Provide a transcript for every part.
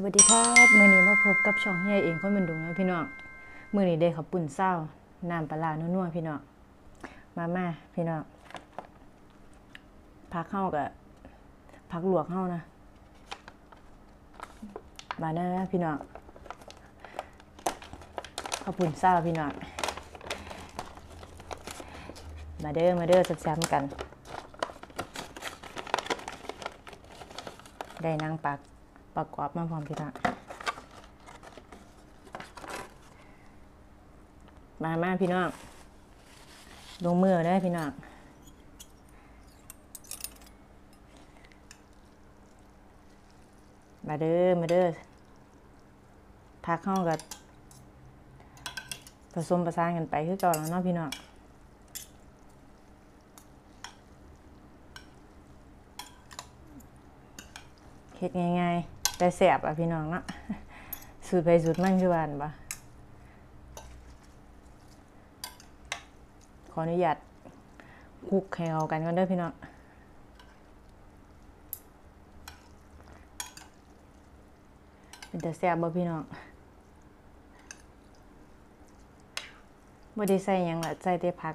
สวัสดีครับมื้อนี้มาพบกับช่องเฮียเองคนบันดุงนะพี่น้องมื้อนี้ได้ข้าวปุ่นเศร้าน้ำปลาร้านัวๆพี่น้องมามาพี่น้องพักเข้ากับพักหลวกเข้านะมาเด้อพี่น้องข้าวปุ่นเศร้าพี่น้องมาเด้อมาเด้อแซ่บๆกัน ได้นางปัก ประกอบมาพร้อมพี่น้องมามาพี่น้องลงมือได้พี่น้องมาเด้อมาเด้อพักเข้ากับผสมประสานกันไปคือเก่าแล้วเนาะพี่น้องเฮ็ดง่ายๆ แต่แสบอะพี่น้องเนาะสูตรไปสูตรมันคือว่าอันปะขออนุญาตคลุกให้เข้ากันก่อนเด้อพี่น้องเป็นแต่แสบบ่พี่น้องบ่ได้ใส่หยังละใส่แต่ผัก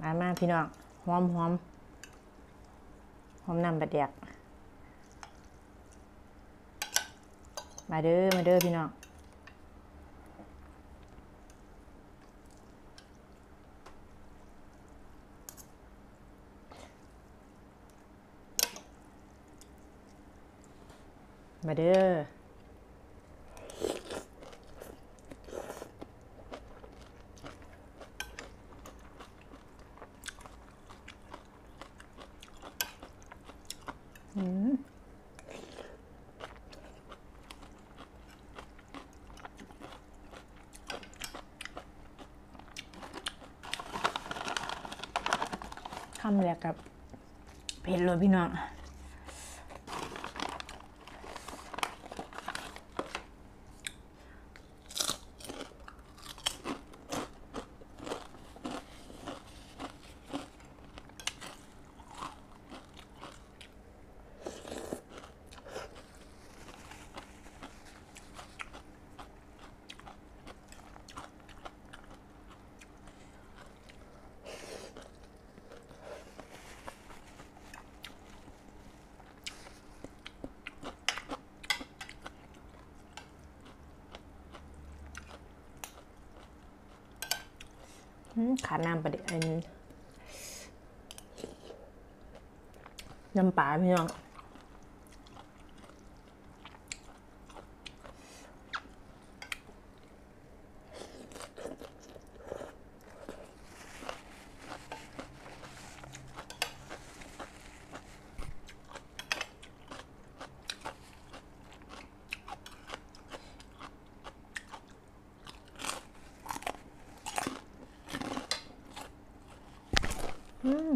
มามาพี่น้องหอมหอมหอมน้ำบะเดียกมาเด้อมาเด้อพี่น้องมาเด้อคำเลยกับเผ็ดเลยพี่น้อง ขาน้ำประเดี๋ยวอันน้ำปลาพี่น้อง อ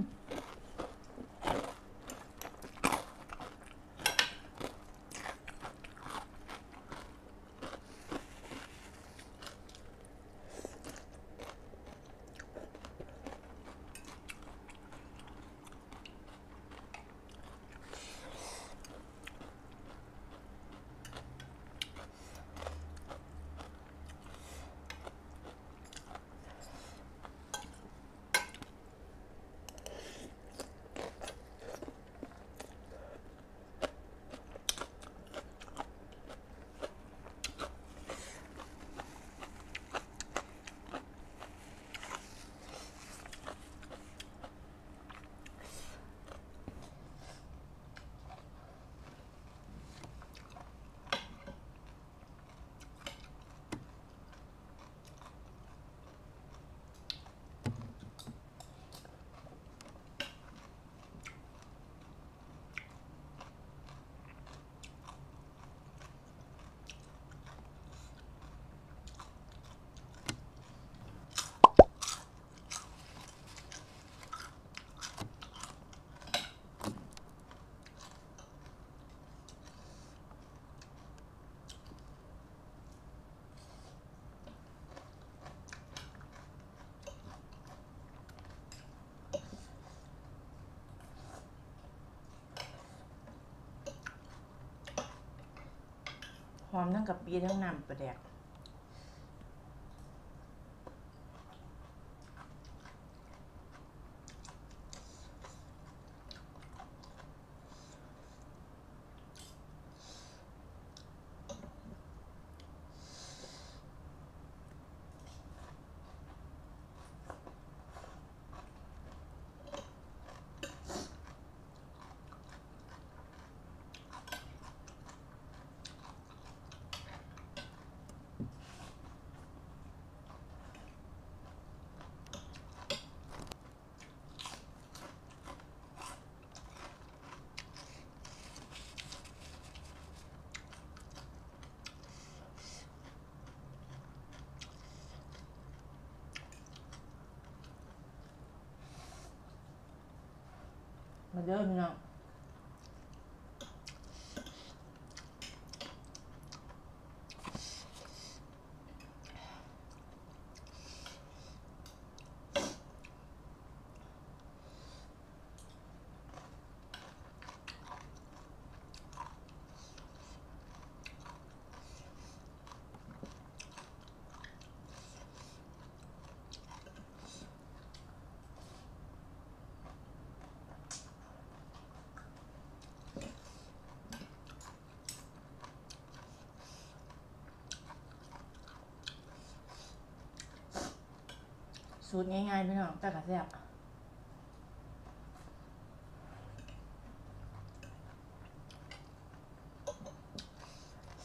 หอมทั้งกับปีทั้งน้ำปลาแดก มาเด้อพี่น้อง สูตรง่ายๆพี่น้องแต่กระแซบ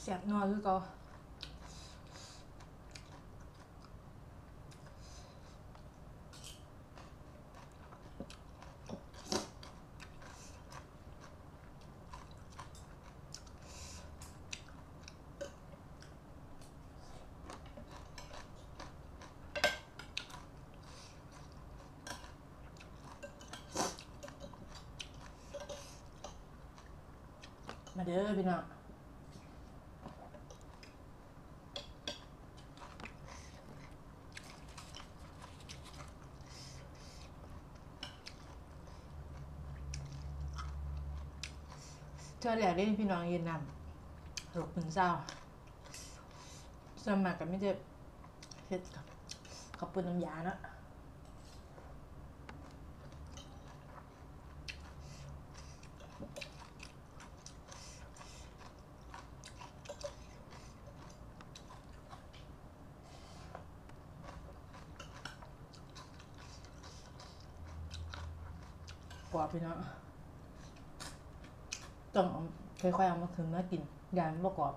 แซบนัวคือเก็มา เด้อพี่น้องเธอแหลกได้พี่น้องยืนนำหลบคุณเศร้าสมัครกันไม่ได้เฮ็ดกับขอบคุณน้ำยาเนาะ พี่น้องต้องค่อยๆเอามาคืนมากินยานประกรอบ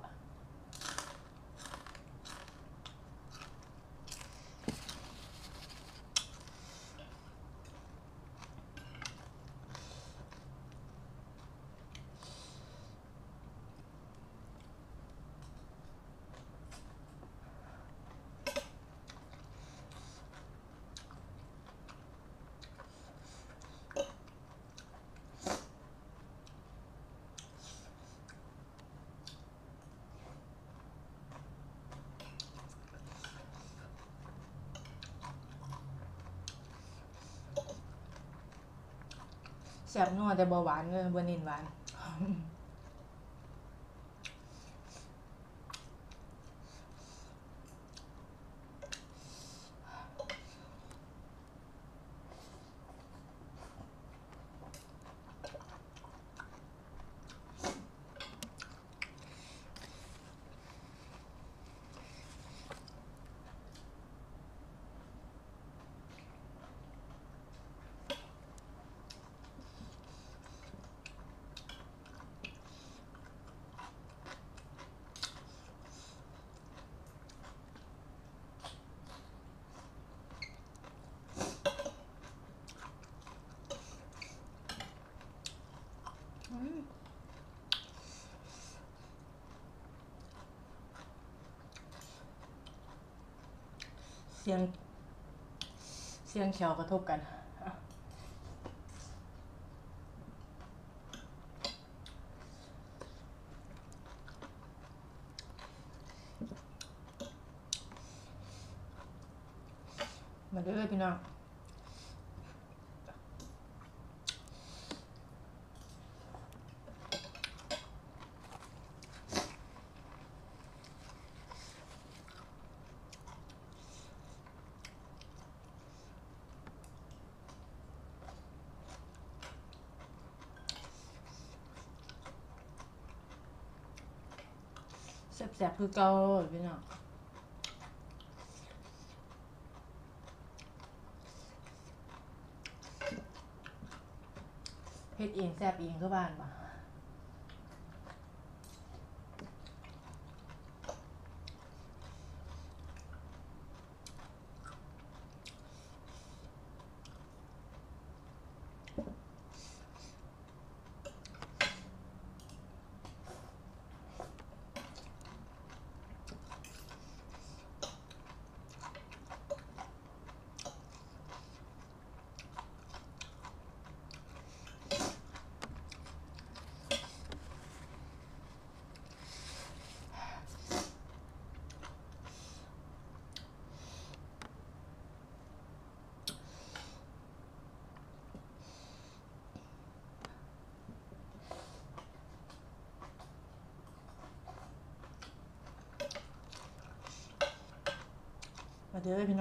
แซ่บนัวแต่บ่หวานเลยบ่เนินหวาน เสียง เสียงแขวกระทบกัน มาเด้อพี่น้อง แซ่บๆคือเก่าพี่น้องเฮ็ดเองแซ่บเองก็บ้านปะ มาเด้อพี่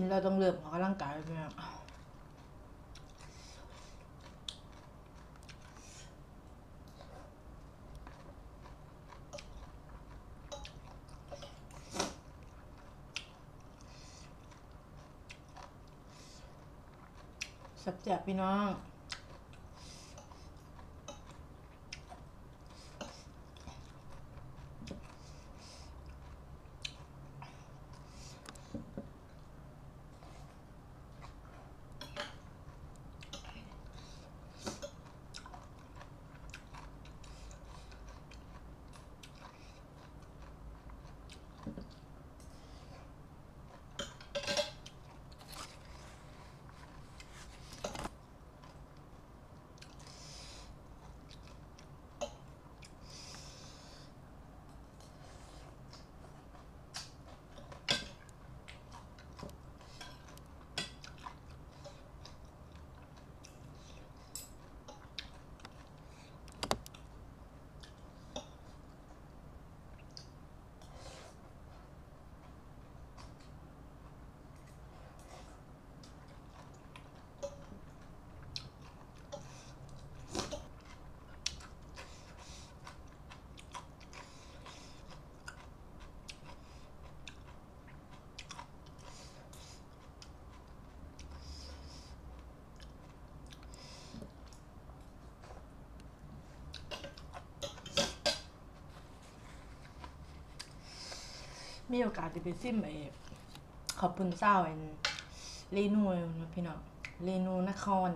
กินแล้วต้องเริ่มออกกำลังกายพี่น้องสับแจบพี่น้อง มีโอกาสจะไปซิมไอ้ขอบคุณเศร้าไอ้เรนูนะพี่น้องเรนูนคร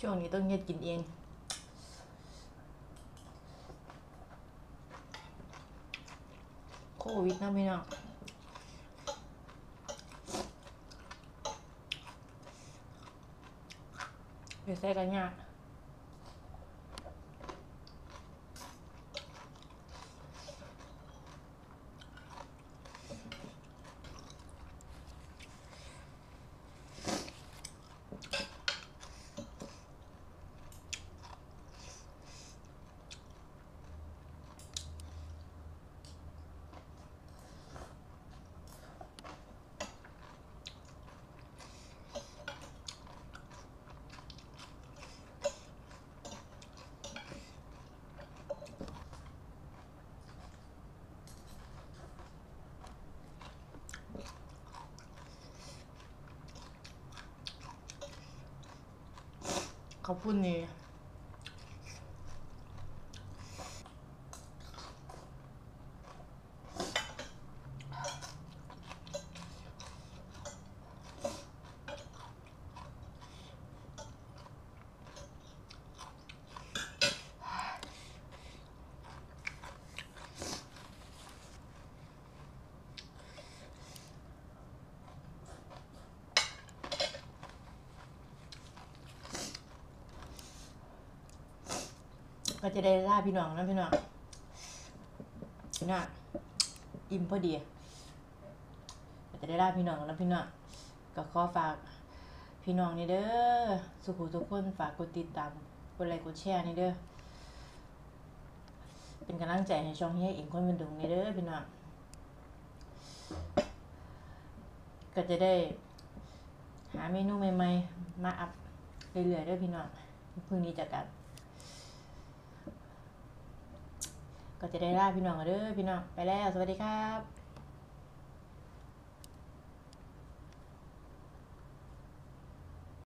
ช่วงนี้ต้องเงีย็ดกินเอง โค วิดนะพี่น้องเดี๋ยวใส่กันยาก ขอบ ก็จะได้ล่าพี่น้องนะพี่น้องพี่น้องอิ่มพอดีก็จะได้ล่าพี่น้องแล้วพี่น้องก็ขอฝากพี่น้องนี่เด้อสุขุทุกคนฝากกดติดตามกดไลค์กดแชร์นี่เด้อเป็นกำลังใจให้ช่องเฮียอิงคนเป็นดุงนี่เด้อพี่น้องก็จะได้ หาเมนูใหม่ๆ มาอัพเรื่อยๆเด้อพี่น้องเพิ่งนี้จากกัน ก็จะได้ลาพี่น้องกันเด้อพี่น้องไปแล้ว สวัสดีครับ